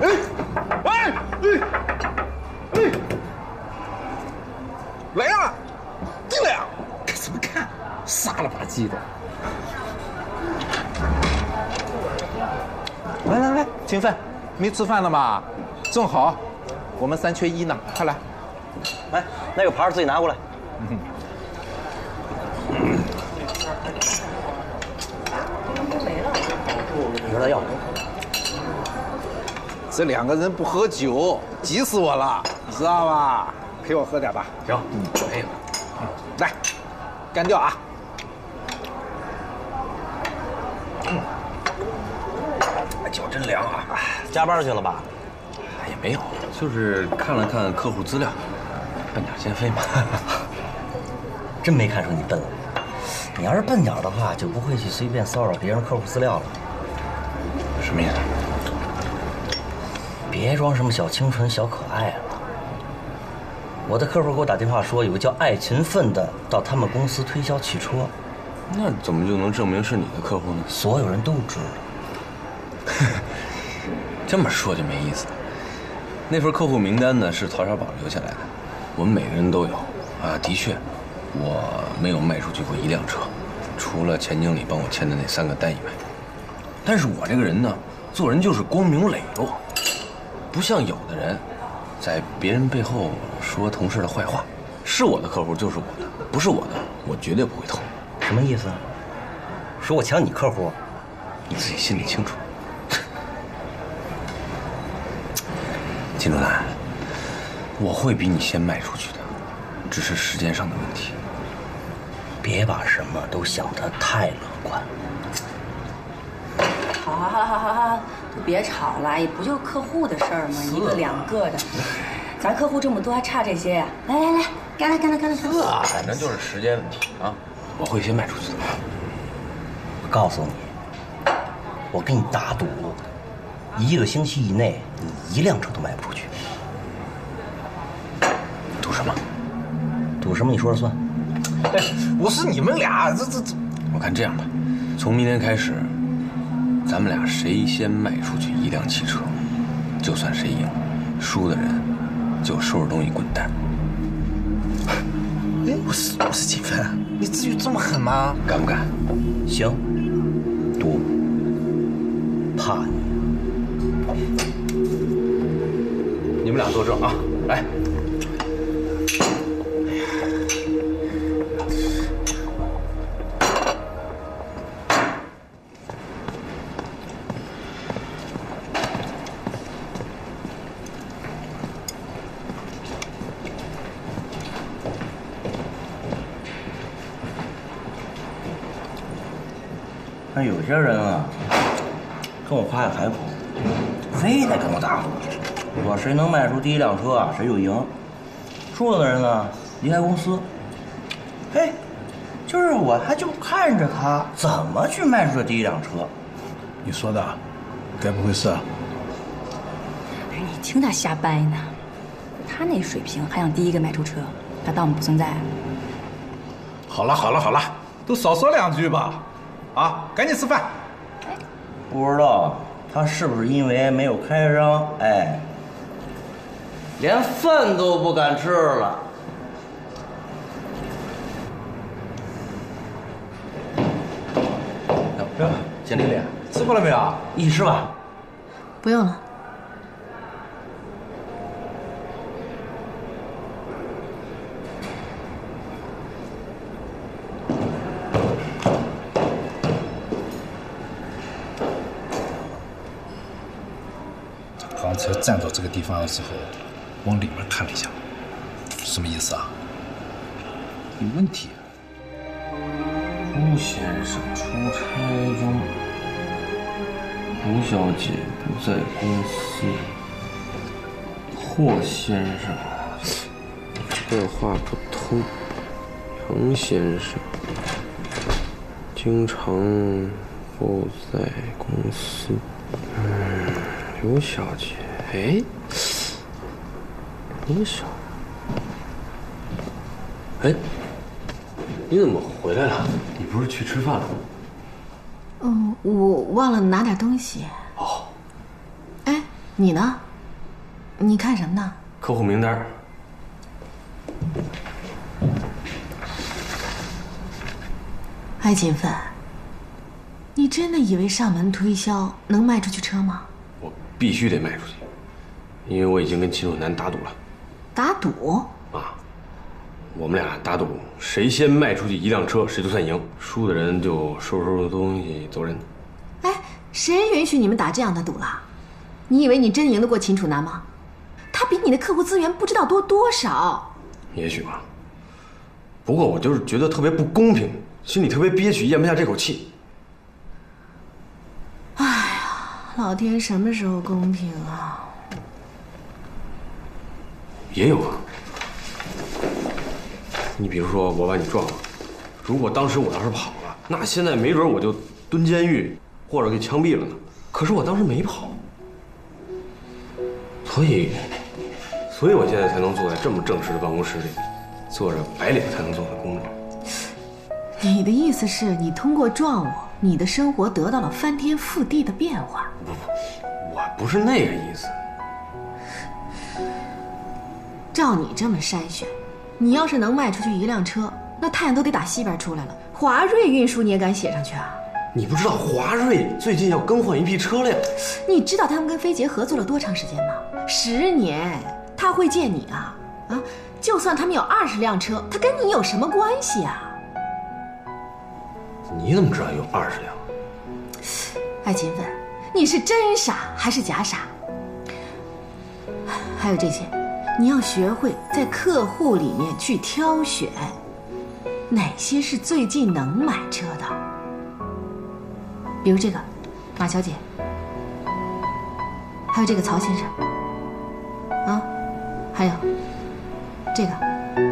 哎哎哎哎！来呀，进来呀！看什么看？傻了吧唧的！来来来，秦奋，没吃饭了吗？正好，我们三缺一呢，快来！来，那个盘自己拿过来。嗯你说他要。这两个人不喝酒，急死我了，你知道吧？陪我喝点吧。行，嗯，陪。嗯，来，干掉啊！嗯，酒真凉啊！加班去了吧？哎也没有，就是看了看客户资料，笨鸟先飞嘛。真没看出你笨来。你要是笨鸟的话，就不会去随便骚扰别人客户资料了。什么意思？别装什么小清纯、小可爱了。我的客户给我打电话说，有个叫爱勤奋的到他们公司推销汽车。那怎么就能证明是你的客户呢？所有人都知道。这么说就没意思了。那份客户名单呢是曹小宝留下来的，我们每个人都有。啊，的确，我没有卖出去过一辆车，除了钱经理帮我签的那三个单以外。但是我这个人呢，做人就是光明磊落。不像有的人，在别人背后说同事的坏话，是我的客户就是我的，不是我的我绝对不会偷。什么意思？说我抢你客户？你自己心里清楚。金主兰，我会比你先卖出去的，只是时间上的问题。别把什么都想得太乐观。好好好好好好。都别吵了，也不就客户的事儿吗？一个两个的，咱客户这么多，还差这些呀？来来来，干了干了干了干了！反正就是时间问题啊！我会先卖出去的。我告诉你，我跟你打赌，一个星期以内，你一辆车都卖不出去。赌什么？赌什么？你说了算。哎，我是你们俩，这这这……我看这样吧，从明天开始。咱们俩谁先卖出去一辆汽车，就算谁赢，输的人就收拾东西滚蛋。哎，我是我是金芬，你至于这么狠吗？敢不敢？行，赌，怕你？你们俩作证啊！来。有些人啊，跟我夸下海口，非得跟我打赌，说谁能卖出第一辆车啊，谁就赢。输了的人呢，离开公司。嘿，就是我，他就看着他怎么去卖出这第一辆车。你说的，该不会是？你听他瞎掰呢，他那水平还想第一个卖出车，他当我们不存在？好了好了好了，都少说两句吧。啊，赶紧吃饭！不知道他是不是因为没有开张，哎，连饭都不敢吃了。哟，经理，吃过了没有？一起吃吧。不用了。车站到这个地方的时候，往里面看了一下，什么意思啊？有问题。吴先生出差中，吴小姐不在公司。霍先生电话不通。杨先生经常不在公司。嗯，刘小姐。哎，你小，哎，你怎么回来了？你不是去吃饭了吗？嗯，我忘了拿点东西。哦，哎，你呢？你看什么呢？客户名单。艾锦芬，你真的以为上门推销能卖出去车吗？我必须得卖出去，因为我已经跟秦楚南打赌了。打赌？啊，我们俩打赌，谁先卖出去一辆车，谁就算赢。输的人就收拾收拾东西走人。哎，谁允许你们打这样的赌了？你以为你真赢得过秦楚南吗？他比你的客户资源不知道多多少。也许吧。不过我就是觉得特别不公平，心里特别憋屈，咽不下这口气。哎呀，老天什么时候公平啊？也有啊。你比如说，我把你撞了，如果当时我要是跑了，那现在没准我就蹲监狱，或者给枪毙了呢。可是我当时没跑，所以，所以我现在才能坐在这么正式的办公室里，做着白领才能做的工作。你的意思是你通过撞我，你的生活得到了翻天覆地的变化？不不，我不是那个意思。照你这么筛选，你要是能卖出去一辆车，那太阳都得打西边出来了。华瑞运输你也敢写上去啊？你不知道华瑞最近要更换一批车辆？你知道他们跟飞捷合作了多长时间吗？十年。他会借你啊？啊，就算他们有二十辆车，他跟你有什么关系啊？你怎么知道有二十辆？艾勤奋，你是真傻还是假傻？还有这些，你要学会在客户里面去挑选，哪些是最近能买车的。比如这个，马小姐，还有这个曹先生，啊，还有这个。